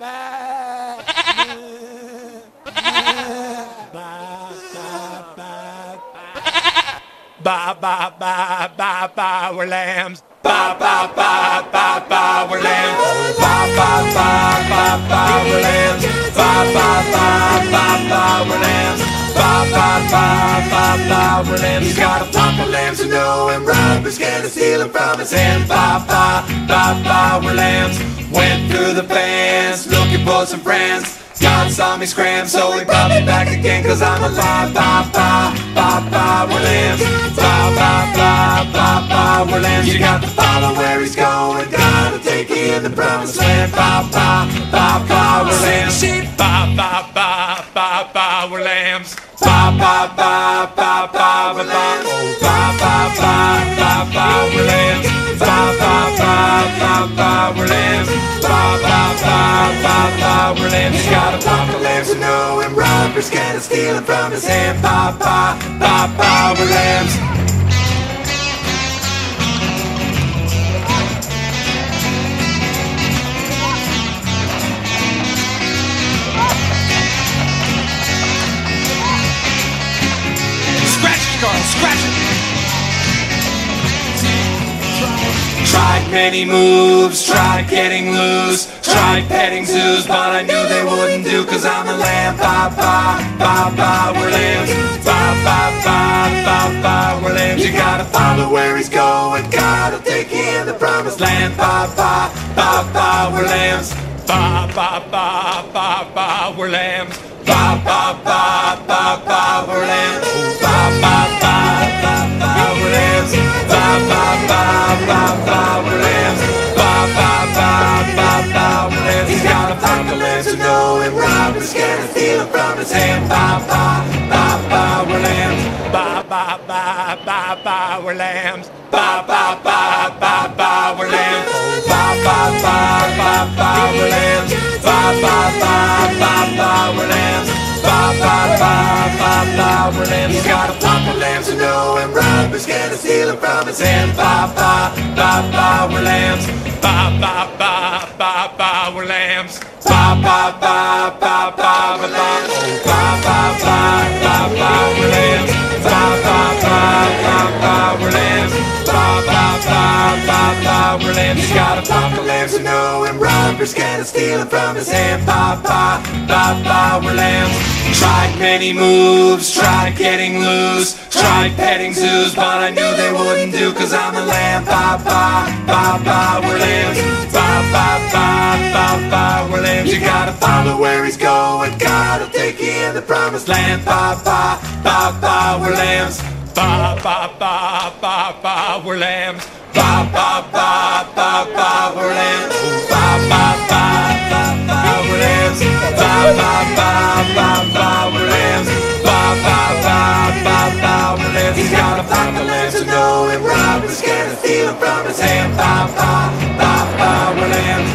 Ba ba ba ba ba we're lambs. Ba ba ba ba ba we're lambs. Ba ba ba ba ba we're lambs. Ba ba ba ba ba we're lambs. Ba ba ba ba ba we're lambs. He's got a flock of lambs to know and robbers to steal them from his hand. Ba ba ba ba we're lambs. Went through the fence looking for some friends. God saw me scram, so he brought me back again Cause I'm a ba ba ba ba ba we're lambs Ba ba ba ba ba we're lambs You got to follow where he's going Gotta take you in the promised land Ba ba ba ba we're lambs Ba ba ba ba ba we're lambs Ba ba ba ba ba He's got a flock of lambs to know and robbers scared steal stealing from his hand. Ba ba ba ba we're Tried many moves, tried getting loose, tried petting zoos, but I knew they wouldn't do, cause I'm a lamb. Ba ba ba ba, we're lambs. Ba ba ba ba ba, we're lambs. You gotta follow where he's going, gotta take you in the promised land. Ba ba ba ba, we're lambs. Ba ba ba ba ba, we're lambs. Ba ba ba ba ba, we're lambs. Them from his hand. Ba ba ba ba, we're lambs. Ba ba ba ba ba, we're lambs. Ba ba ba ba ba, we're lambs. Ba ba ba ba ba, we're lambs. Ba ba ba ba ba, we're lambs. Ba ba ba ba ba, we're lambs. He's got a flock of lambs to know and robbers scared to steal them from his hand. Ba ba ba ba, we're lambs. Ba ba ba ba ba, we're lambs. Ba ba ba ba He's got a lambs to know and robbers scared of stealing from his hand. Ba ba ba ba, we're lambs. Tried many moves, tried getting loose, tried petting zoos, but I knew they wouldn't do, cause I'm a lamb. Ba ba, we're lambs. Ba ba ba ba ba, we're lambs. You gotta follow where he's going, gotta take you in the promised land. Ba, we're lambs. Ba ba ba ba ba, we're lambs. Ba ba ba ba ba, we're lambs. Ba ba ba ba ba, we're lambs. Ba ba ba ba ba, we're lambs. Ba ba ba ba ba, we're lambs. He's got a flock of lambs to know and can steal from his hand. ba ba bye, bye, Williams.